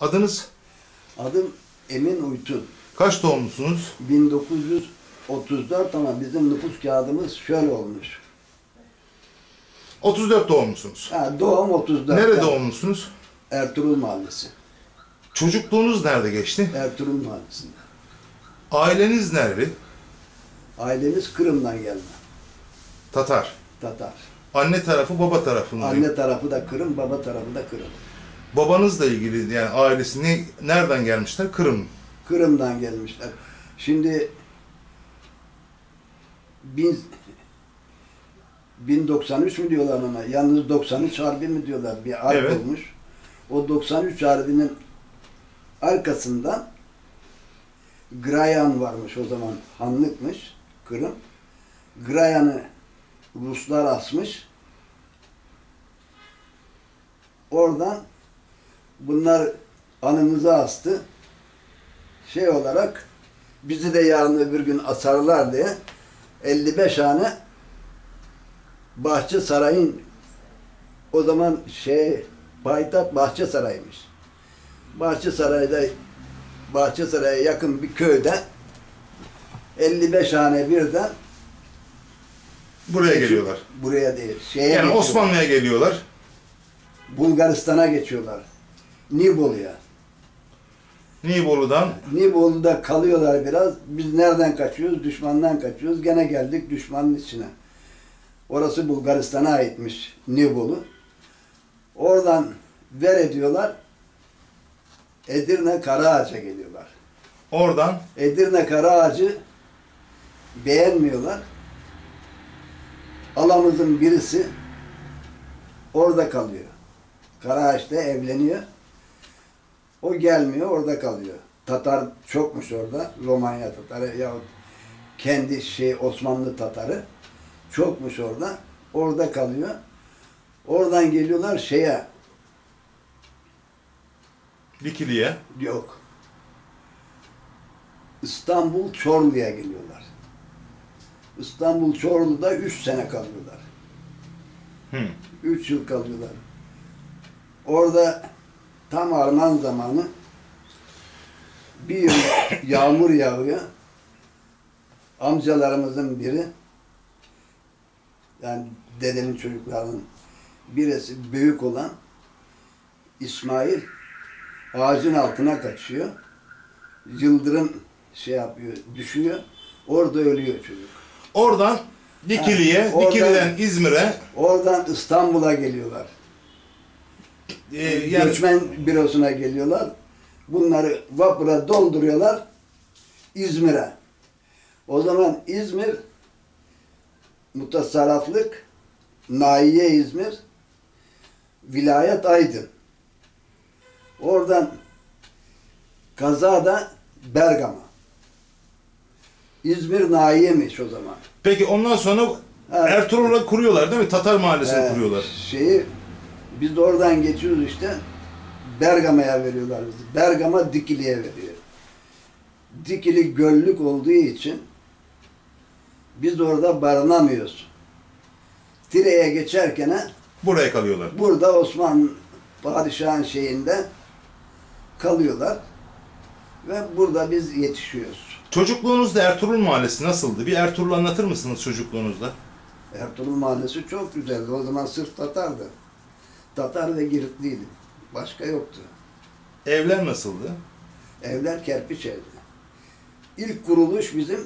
Adınız? Adım Emin Uytun. Kaç doğumlusunuz? 1934 ama bizim nüfus kağıdımız şöyle olmuş. 34 doğumlusunuz. Ha, doğum 34. Nerede doğumlusunuz? Ertuğrul Mahallesi. Çocukluğunuz nerede geçti? Ertuğrul Mahallesi'nde. Aileniz nerede? Ailemiz Kırım'dan gelme. Tatar. Tatar. Anne tarafı baba tarafı mı? Anne tarafı da Kırım, baba tarafı da Kırım. Babanızla ilgili yani ailesi ne, nereden gelmişler? Kırım. Kırım'dan gelmişler. Şimdi bin, 1093 mü diyorlar ona? Yalnız 93 harbi mi diyorlar? Bir harp Evet. olmuş. O 93 harbinin arkasından Grayan varmış o zaman. Hanlıkmış Kırım. Grayan'ı Ruslar asmış. Oradan bunlar anımıza astı. Şey olarak bizi de yarın öbür gün asarlar diye 55 hane Bahçe Saray'ın o zaman şey payitaht Bahçe Saray'mış. Bahçe Saray'da Bahçe Saray'a yakın bir köyde 55 hane birden Buraya geliyorlar. buraya değil. Şeye Yani. Osmanlı'ya geliyorlar. Bulgaristan'a geçiyorlar. Nibolu'ya. Nibolu'dan Nibolu'da kalıyorlar biraz. Biz nereden kaçıyoruz? Düşmandan kaçıyoruz. Gene geldik düşmanın içine. Orası Bulgaristan'a aitmiş Nibolu. Oradan ver ediyorlar. Edirne Karaağaç'a geliyorlar. oradan Edirne Karaağaç'ı beğenmiyorlar. Alamızın birisi orada kalıyor. Karaağaç'ta evleniyor. O gelmiyor, orada kalıyor. Tatar çokmuş orada. Romanya Tatarı yahut kendi şey Osmanlı Tatarı çokmuş orada. Orada kalıyor. Oradan geliyorlar şeye Dikili'ye. yok. İstanbul Çorlu'ya geliyorlar. İstanbul Çorlu'da üç sene kalıyorlar. Hı. Üç yıl kalıyorlar. Orada tam arman zamanı bir yıl yağmur yağıyor. Amcalarımızın biri yani dedemin çocuklarının birisi büyük olan İsmail ağacın altına kaçıyor. Yıldırım şey yapıyor, düşüyor. Orada ölüyor çocuk. Oradan Dikili'ye, oradan- Dikili'den İzmir'e Oradan İstanbul'a geliyorlar. E, yani Göçmen bürosuna geliyorlar. Bunları vapura dolduruyorlar İzmir'e. O zaman İzmir mutasarraflık Naiye İzmir vilayet Aydın. Oradan kazada Bergama. İzmir Naiye'miş o zaman. peki ondan sonra Ha. Ertuğrul'a kuruyorlar değil mi? Tatar mahallesini Ee, kuruyorlar. Şeyi biz de oradan geçiyoruz işte. Bergama'ya veriyorlar bizi. Bergama Dikili'ye veriyor. Dikili göllük olduğu için biz orada barınamıyoruz. Tire'ye geçerken Buraya kalıyorlar. burada Osman Padişah'ın şeyinde kalıyorlar. Ve burada biz yetişiyoruz. Çocukluğunuzda Ertuğrul Mahallesi nasıldı? Bir Ertuğrul anlatır mısınız çocukluğunuzda? Ertuğrul Mahallesi çok güzeldi. O zaman sırf Tatar'dı. Tatar ve Giritliydi. Başka yoktu. Evler nasıldı? Evler kerpiç evdi. İlk kuruluş bizim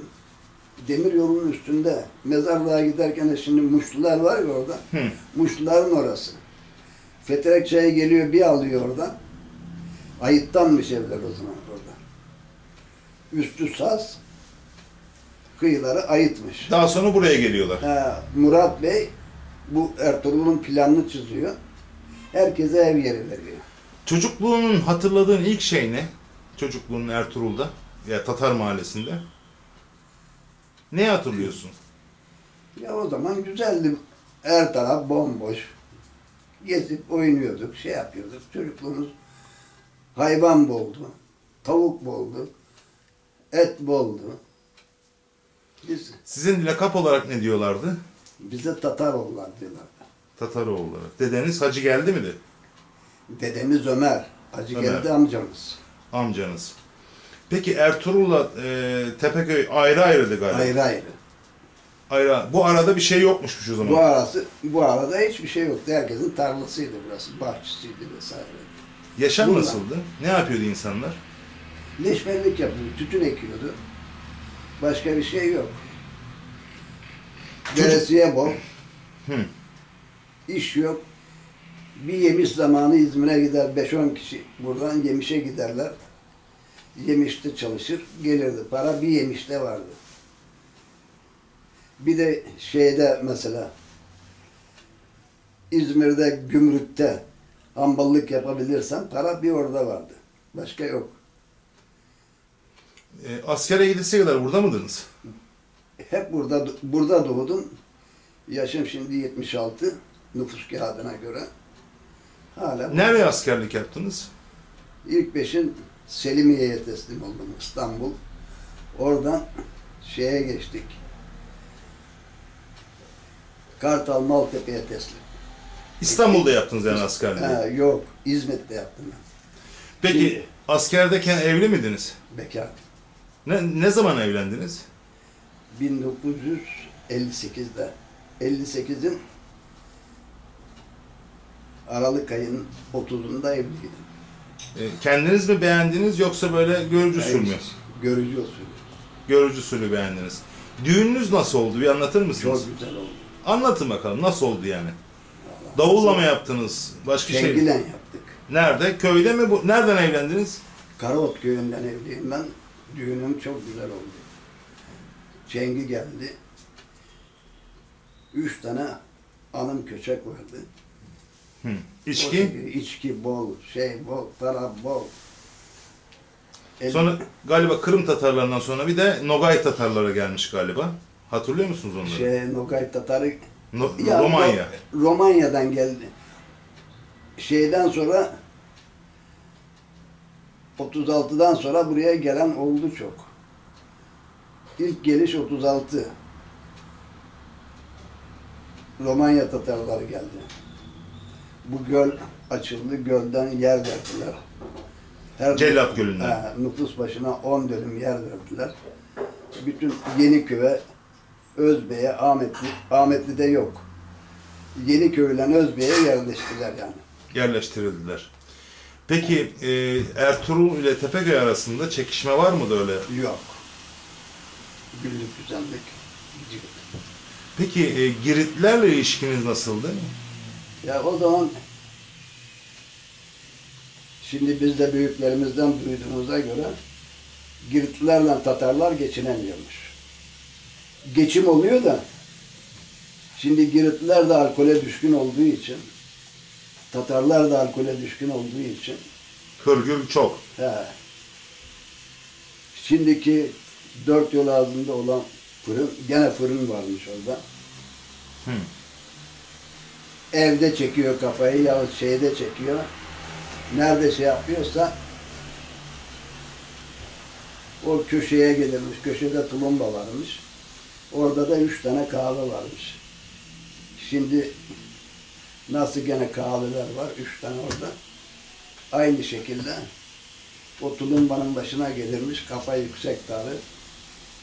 demir yolunun üstünde. Mezarlığa giderken de şimdi Muşlular var ya orada. Hı. Muşluların orası. Feterek çayı geliyor bir alıyor oradan. Ayıttanmış evler o zaman orada. Üstü saz, kıyıları ayıtmış. Daha sonra buraya geliyorlar. Ha, Murat Bey bu Ertuğrul'un planını çiziyor. Herkese ev yeri veriyor. Çocukluğunun hatırladığın ilk şey ne? Çocukluğunun Ertuğrul'da ya Tatar mahallesinde. Ne hatırlıyorsun? Ya o zaman güzeldi. Her taraf bomboş. Gezip oynuyorduk, şey yapıyorduk. Çocukluğumuz hayvan boldu. Tavuk boldu. Et boldu. Biz, Sizin lakap olarak ne diyorlardı? bize Tataroğullar diyorlardı. Tataroğulları. Dedeniz hacı geldi mi de? Dedemiz Ömer. Hacı Ömer. geldi amcamız. Amcanız. Peki Ertuğrul'la e, Tepeköy ayrı ayrıydı galiba. Ayrı ayrı. Ayrı. Bu arada bir şey yokmuşmuş o zaman. Bu arası, bu arada hiçbir şey yoktu. Herkesin tarlasıydı burası, bahçesiydi vesaire. Yaşam Burada. nasıldı? Ne yapıyordu insanlar? Leşmenlik yapıyordu, tütün ekiyordu. Başka bir şey yok. Çocuk- Veresiye bol, Hı. İş yok. Bir yemiş zamanı İzmir'e gider 5-10 kişi buradan yemişe giderler. Yemişte çalışır, gelirdi. Para bir yemişte vardı. Bir de şeyde mesela İzmir'de gümrükte hamballık yapabilirsen para bir orada vardı. Başka yok. E, askere gidilse kadar burada mıdınız? Hep burada burada doğdum. Yaşım şimdi 76 nüfus kağıdına göre. Hala bu- Nereye askerlik yaptınız? İlk beşin Selimiye'ye teslim oldum İstanbul. Oradan şeye geçtik. Kartal Maltepe'ye teslim. İstanbul'da yaptınız yani askerliği. Ha, yok, İzmit'te yaptım ben. Peki askerdeyken evli miydiniz? Bekar. Ne, ne zaman evlendiniz? 1958'de. 58'in Aralık ayının 30'unda evliydim. E, kendiniz mi beğendiniz yoksa böyle görücü usulü mü? Görücü usulü. Görücü usulü beğendiniz. Düğününüz nasıl oldu? Bir anlatır mısınız? Çok güzel oldu. Anlatın bakalım nasıl oldu yani? Vallahi. Davulla mı yaptınız? Başka şey? Çengilen yaptık. Nerede? Köyde mi? Bu? Nereden evlendiniz? Karaot köyünden evliyim ben. Düğünüm çok güzel oldu. Cengi geldi. Üç tane anım köçek vardı. Hı. O İçki. içki bol, şey bol, para bol. El- Sonra galiba Kırım Tatarlarından sonra bir de Nogay Tatarlara gelmiş galiba. Hatırlıyor musunuz onları? şey, Nogay Tatarı No- Ya, Romanya. Ro- Romanya'dan geldi. Şeyden sonra 36'dan sonra buraya gelen oldu çok. İlk geliş 36. Romanya Tatarları geldi. Bu göl açıldı, gölden yer verdiler. Her Cellat Gölü'nden. He, nüfus başına 10 dönüm yer verdiler. Bütün Yeniköy'e, Özbey'e, Ahmetli, Ahmetli'de yok. Yeniköy'den Özbey'e yerleştiler yani. yerleştirildiler. Peki e, Ertuğrul ile Tepeköy arasında çekişme var mıydı öyle? Yok. Güllük güzellik. Peki e, Giritlerle ilişkiniz nasıldı? Ya o zaman şimdi biz de büyüklerimizden duyduğumuza göre Giritlilerle Tatarlar geçinemiyormuş. Geçim oluyor da şimdi Giritliler de alkole düşkün olduğu için Tatarlar da alkole düşkün olduğu için Hırgür çok. he, şimdiki dört yol ağzında olan fırın, gene fırın varmış orada. Hı. Evde çekiyor kafayı yahut şeyde çekiyor. Nerede şey yapıyorsa o köşeye gelirmiş. Köşede tulumba varmış. Orada da üç tane kahve varmış. Şimdi nasıl gene kahveler var? Üç tane orada. Aynı şekilde o tulumbanın başına gelirmiş. Kafa yüksek tabi.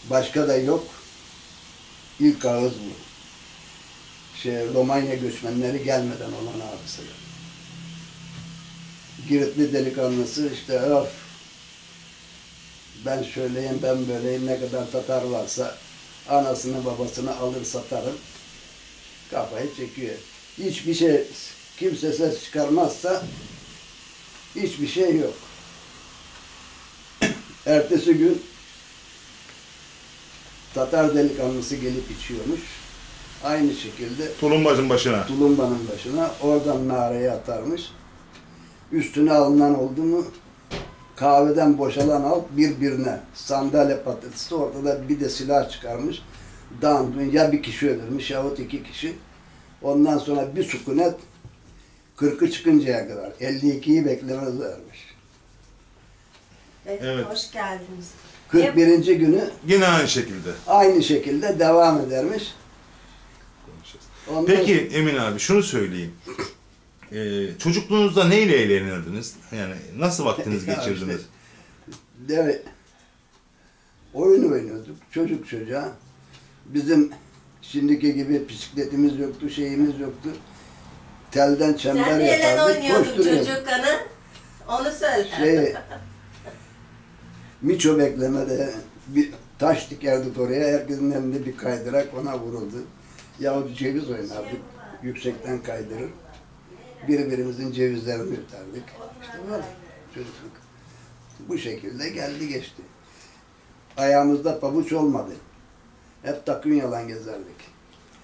Başka da yok. İlk ağız bu şey Romanya göçmenleri gelmeden olan ağrısı. Giritli delikanlısı işte öf ben şöyleyim ben böyleyim ne kadar Tatar varsa anasını babasını alır satarım kafayı çekiyor. Hiçbir şey kimse ses çıkarmazsa hiçbir şey yok. Ertesi gün Tatar delikanlısı gelip içiyormuş. Aynı şekilde Tulumbacın başına. tulumbanın başına oradan nareye atarmış. Üstüne alınan oldu mu kahveden boşalan al birbirine sandalye patlatısı ortada bir de silah çıkarmış. Dandun ya bir kişi ölürmüş yahut iki kişi. Ondan sonra bir sükunet 40'ı çıkıncaya kadar 52'yi beklemezlermiş. Evet, Evet. hoş geldiniz. 41. günü Yine aynı şekilde. aynı şekilde devam edermiş. Ondan Peki Emin abi şunu söyleyeyim. Ee, çocukluğunuzda neyle eğlenirdiniz? Yani nasıl vaktinizi Ya geçirdiniz? işte, de oyun oynuyorduk çocuk çocuğa. Bizim şimdiki gibi bisikletimiz yoktu, şeyimiz yoktu. Telden çember Sen neyle yapardık, oynuyordun koşturuyorduk. çocuk kanı? Onu söyle. Şey, miço beklemede bir taş dikerdik oraya, herkesin elinde bir kaydırak ona vuruldu. Yahut ceviz oynardık, yüksekten kaydırır. Birbirimizin cevizlerini yutardık. İşte böyle çocukluk. Bu şekilde geldi geçti. Ayağımızda pabuç olmadı. Hep takım yalan gezerdik.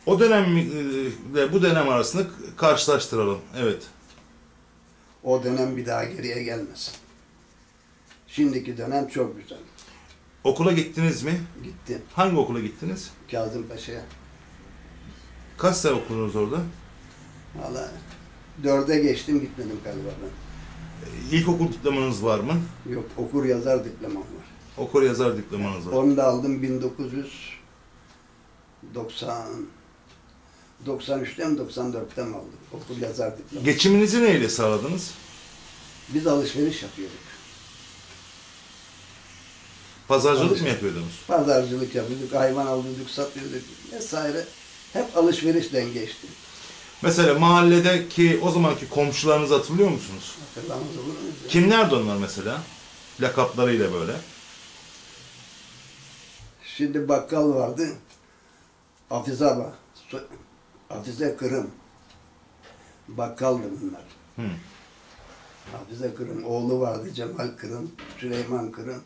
O dönemle bu dönem arasında karşılaştıralım. Evet. O dönem bir daha geriye gelmesin. Şimdiki dönem çok güzel. Okula gittiniz mi? Gittim Hangi okula gittiniz? Kazım Paşa'ya. Kaç sene okudunuz orada? Valla dörde geçtim gitmedim galiba ben. İlkokul diplomanız var mı? Yok okur yazar diplomam var. Okur yazar diplomanız var. Onu da aldım 1990 93'te mi 94'te mi aldım? Okur yazar diplomam. Geçiminizi neyle sağladınız? Biz alışveriş yapıyorduk. Pazarcılık mı yapıyordunuz? Pazarcılık yapıyorduk, hayvan alıyorduk, satıyorduk vesaire. Hep alışverişten geçti. Mesela mahalledeki o zamanki komşularınızı hatırlıyor musunuz? Hatırlamaz olur muyuz? ya? Kimlerdi onlar mesela? Lakaplarıyla böyle. Şimdi bakkal vardı. Hafize Aba. So- Hafize Kırım. Bakkaldı bunlar. Hı. Hafize Kırım. Oğlu vardı Cemal Kırım. Süleyman Kırım.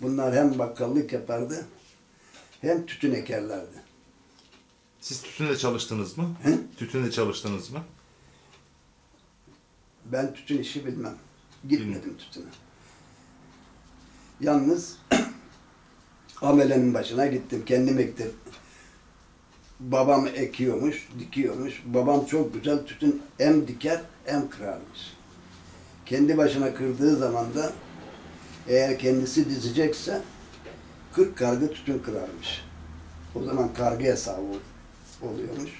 Bunlar hem bakkallık yapardı hem tütün ekerlerdi. Siz tütünde çalıştınız mı? He? Tütünde çalıştınız mı? Ben tütün işi bilmem. Gitmedim tütüne. Yalnız amelenin başına gittim. Kendim ektim. Babam ekiyormuş, dikiyormuş. Babam çok güzel tütün hem diker hem kırarmış. Kendi başına kırdığı zaman da eğer kendisi dizecekse 40 kargı tütün kırarmış. O zaman kargı hesabı oluyormuş.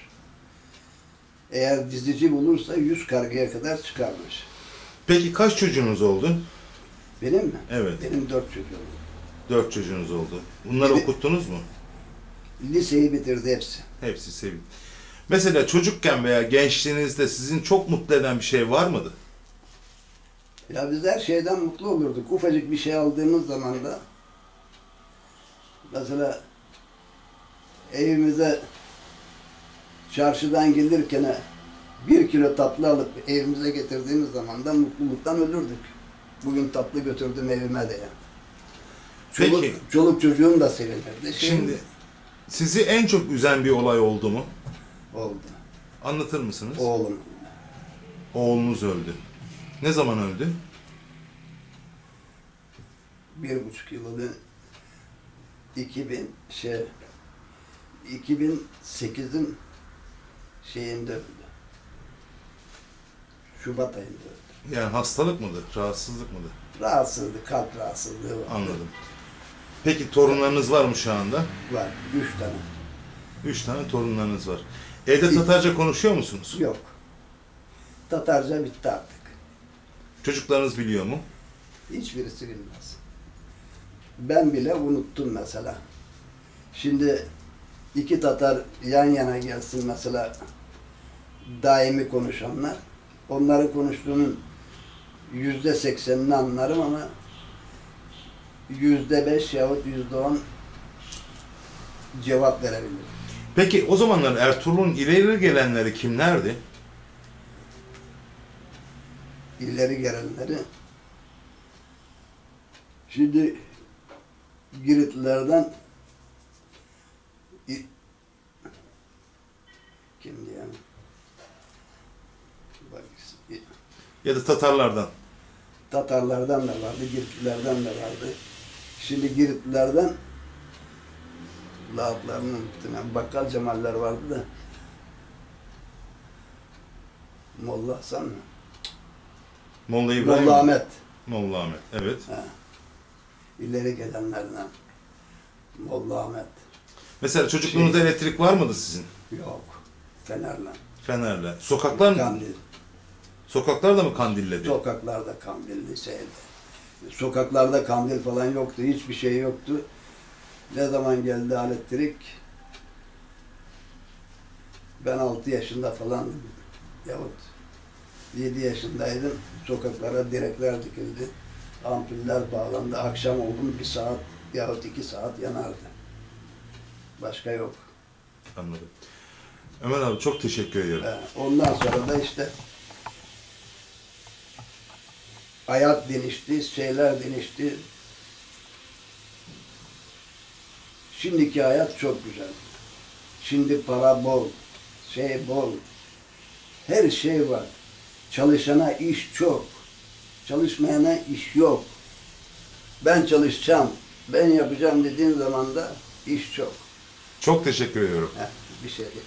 Eğer dizici bulursa 100 kargıya kadar çıkarmış. Peki kaç çocuğunuz oldu? Benim mi? Evet. Benim dört çocuğum. Dört çocuğunuz oldu. Bunları Biri- okuttunuz mu? Liseyi bitirdi hepsi. Hepsi sevin. Mesela çocukken veya gençliğinizde sizin çok mutlu eden bir şey var mıydı? Ya biz her şeyden mutlu olurduk. Ufacık bir şey aldığımız zaman da mesela evimize çarşıdan gelirken bir kilo tatlı alıp evimize getirdiğimiz zaman da mutluluktan ölürdük. Bugün tatlı götürdüm evime de ya. Çoluk, Peki. çoluk çocuğum da sevinirdi. Şimdi sizi en çok üzen bir olay oldu mu? oldu. Anlatır mısınız? Oğlum. Oğlunuz öldü. Ne zaman öldü? bir buçuk yılı 2000 şey 2008'in şeyinde öldü. Şubat ayında öldü. Yani hastalık mıdır, rahatsızlık mıdır? Rahatsızlık, kalp rahatsızlığı vardı. Anladım. Peki torunlarınız var mı şu anda? Var. Üç tane. Üç tane torunlarınız var. Evde Tatarca konuşuyor musunuz? Yok. Tatarca bitti artık. Çocuklarınız biliyor mu? Hiçbirisi bilmez. Ben bile unuttum mesela. Şimdi iki Tatar yan yana gelsin mesela daimi konuşanlar. Onların konuştuğunun yüzde seksenini anlarım ama yüzde beş yahut yüzde on cevap verebilirim. Peki o zamanlar Ertuğrul'un ileri gelenleri kimlerdi? ileri gelenleri. Şimdi Giritlilerden kimdi yani? Ya da Tatarlardan? Tatarlardan da vardı, Giritlilerden de vardı. Şimdi Giritlilerden Lağıtlarının yani Bakkal Cemaller vardı da Molla Hasan mı? Molla İbrahim. Molla Ahmet. Molla Ahmet. Evet. Ha. İleri gelenlerden. Molla Ahmet. Mesela çocukluğunuzda Şey- elektrik var mıydı sizin? Yok. Fenerle. Fenerle. Sokaklar Kandil. Sokaklar da mı kandilledi? Sokaklarda kandilli seyirdi. Sokaklarda kandil falan yoktu. Hiçbir şey yoktu. Ne zaman geldi elektrik? Ben 6 yaşında falandım. Yahut 7 yaşındaydım. Sokaklara direkler dikildi. Ampuller bağlandı. Akşam oldu bir saat yahut iki saat yanardı. Başka yok. Anladım. Ömer abi çok teşekkür. Ee, Ondan sonra da işte hayat değişti, şeyler değişti. Şimdiki hayat çok güzel. Şimdi para bol, şey bol. Her şey var. Çalışana iş çok. Çalışmayana iş yok. Ben çalışacağım, ben yapacağım dediğin zaman da iş çok. Çok teşekkür ediyorum. Heh, bir şey değil.